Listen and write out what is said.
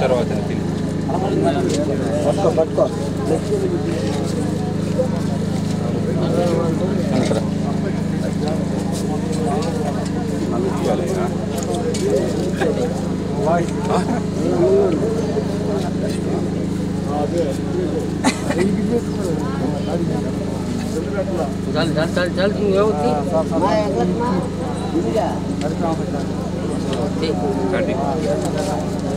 తర్వాత తిని పట్టుకో चल चल चल चल तू है उसी ठीक कर दे